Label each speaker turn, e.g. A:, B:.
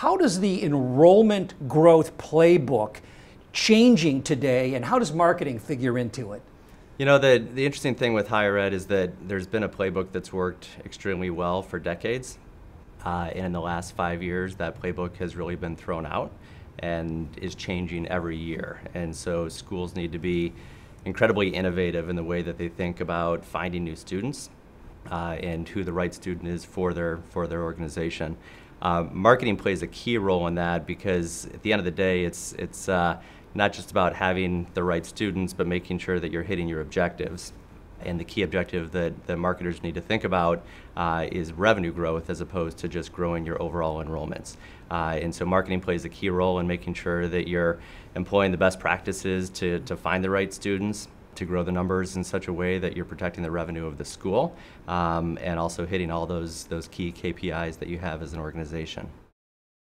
A: how does the enrollment growth playbook changing today, and how does marketing figure into it?
B: You know, the, the interesting thing with higher ed is that there's been a playbook that's worked extremely well for decades. Uh, and in the last five years, that playbook has really been thrown out and is changing every year. And so schools need to be incredibly innovative in the way that they think about finding new students uh, and who the right student is for their, for their organization. Uh, marketing plays a key role in that because at the end of the day, it's, it's uh, not just about having the right students, but making sure that you're hitting your objectives. And the key objective that the marketers need to think about uh, is revenue growth as opposed to just growing your overall enrollments. Uh, and so marketing plays a key role in making sure that you're employing the best practices to, to find the right students, to grow the numbers in such a way that you're protecting the revenue of the school um, and also hitting all those, those key KPIs that you have as an organization.